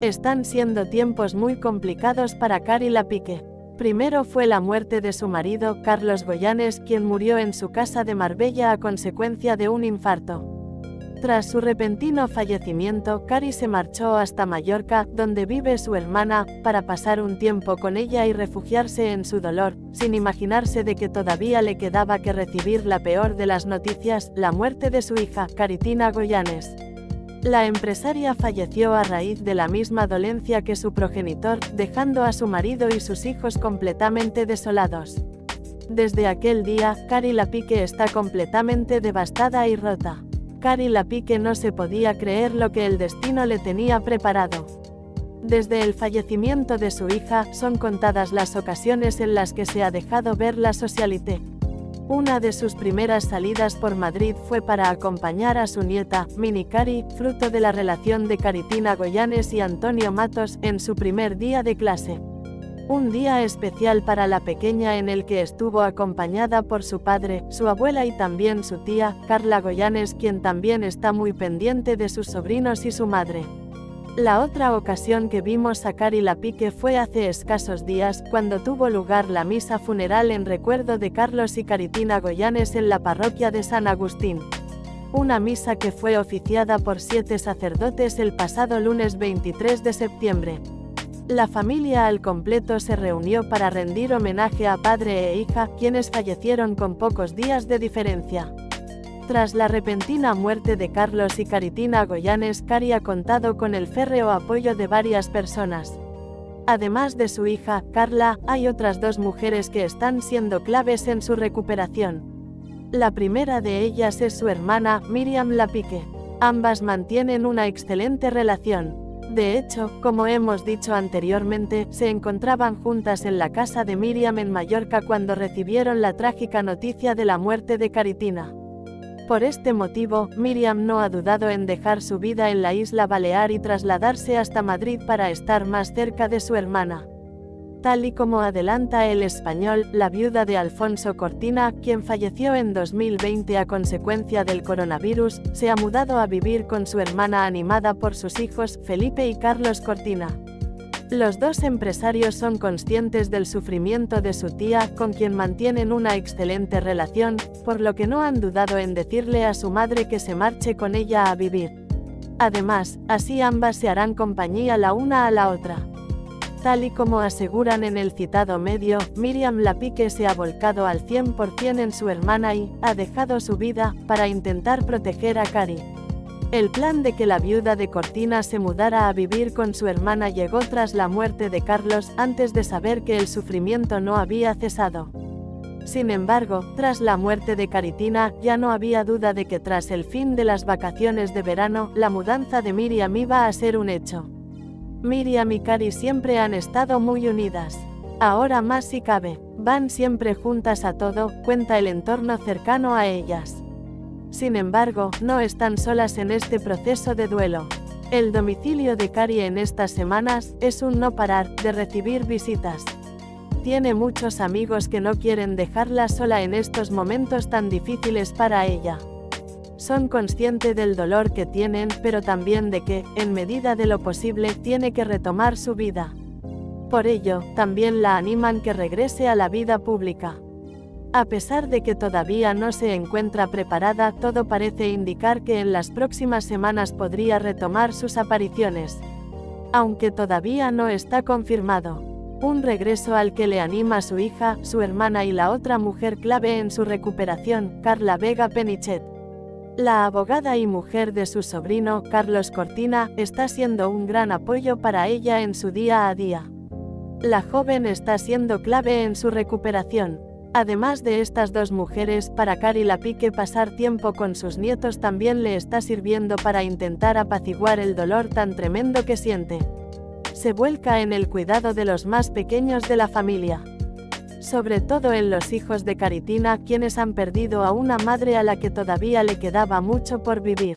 Están siendo tiempos muy complicados para Cari Lapique. Primero fue la muerte de su marido, Carlos Goyanes, quien murió en su casa de Marbella a consecuencia de un infarto. Tras su repentino fallecimiento, Cari se marchó hasta Mallorca, donde vive su hermana, para pasar un tiempo con ella y refugiarse en su dolor, sin imaginarse de que todavía le quedaba que recibir la peor de las noticias, la muerte de su hija, Caritina Goyanes. La empresaria falleció a raíz de la misma dolencia que su progenitor, dejando a su marido y sus hijos completamente desolados. Desde aquel día, Cari Lapique está completamente devastada y rota. Cari Lapique no se podía creer lo que el destino le tenía preparado. Desde el fallecimiento de su hija, son contadas las ocasiones en las que se ha dejado ver la socialité. Una de sus primeras salidas por Madrid fue para acompañar a su nieta, Mini Cari, fruto de la relación de Caritina Goyanes y Antonio Matos, en su primer día de clase. Un día especial para la pequeña en el que estuvo acompañada por su padre, su abuela y también su tía, Carla Goyanes, quien también está muy pendiente de sus sobrinos y su madre. La otra ocasión que vimos a Cari Lapique fue hace escasos días, cuando tuvo lugar la misa funeral en recuerdo de Carlos y Caritina Goyanes en la parroquia de San Agustín. Una misa que fue oficiada por siete sacerdotes el pasado lunes 23 de septiembre. La familia al completo se reunió para rendir homenaje a padre e hija, quienes fallecieron con pocos días de diferencia. Tras la repentina muerte de Carlos y Caritina Goyanes, Cari ha contado con el férreo apoyo de varias personas. Además de su hija, Carla, hay otras dos mujeres que están siendo claves en su recuperación. La primera de ellas es su hermana, Miriam Lapique. Ambas mantienen una excelente relación. De hecho, como hemos dicho anteriormente, se encontraban juntas en la casa de Miriam en Mallorca cuando recibieron la trágica noticia de la muerte de Caritina. Por este motivo, Miriam no ha dudado en dejar su vida en la isla Balear y trasladarse hasta Madrid para estar más cerca de su hermana. Tal y como adelanta el español, la viuda de Alfonso Cortina, quien falleció en 2020 a consecuencia del coronavirus, se ha mudado a vivir con su hermana animada por sus hijos, Felipe y Carlos Cortina. Los dos empresarios son conscientes del sufrimiento de su tía, con quien mantienen una excelente relación, por lo que no han dudado en decirle a su madre que se marche con ella a vivir. Además, así ambas se harán compañía la una a la otra. Tal y como aseguran en el citado medio, Miriam Lapique se ha volcado al 100% en su hermana y ha dejado su vida para intentar proteger a Cari. El plan de que la viuda de Cortina se mudara a vivir con su hermana llegó tras la muerte de Carlos, antes de saber que el sufrimiento no había cesado. Sin embargo, tras la muerte de Caritina, ya no había duda de que tras el fin de las vacaciones de verano, la mudanza de Miriam iba a ser un hecho. Miriam y Cari siempre han estado muy unidas. Ahora más si cabe, van siempre juntas a todo, cuenta el entorno cercano a ellas. Sin embargo, no están solas en este proceso de duelo. El domicilio de Cari en estas semanas es un no parar de recibir visitas. Tiene muchos amigos que no quieren dejarla sola en estos momentos tan difíciles para ella. Son conscientes del dolor que tienen, pero también de que, en medida de lo posible, tiene que retomar su vida. Por ello, también la animan que regrese a la vida pública. A pesar de que todavía no se encuentra preparada, todo parece indicar que en las próximas semanas podría retomar sus apariciones. Aunque todavía no está confirmado. Un regreso al que le anima su hija, su hermana y la otra mujer clave en su recuperación, Carla Vega Penichet. La abogada y mujer de su sobrino, Carlos Cortina, está siendo un gran apoyo para ella en su día a día. La joven está siendo clave en su recuperación, Además de estas dos mujeres, para Cari Lapique pasar tiempo con sus nietos también le está sirviendo para intentar apaciguar el dolor tan tremendo que siente. Se vuelca en el cuidado de los más pequeños de la familia. Sobre todo en los hijos de Caritina, quienes han perdido a una madre a la que todavía le quedaba mucho por vivir.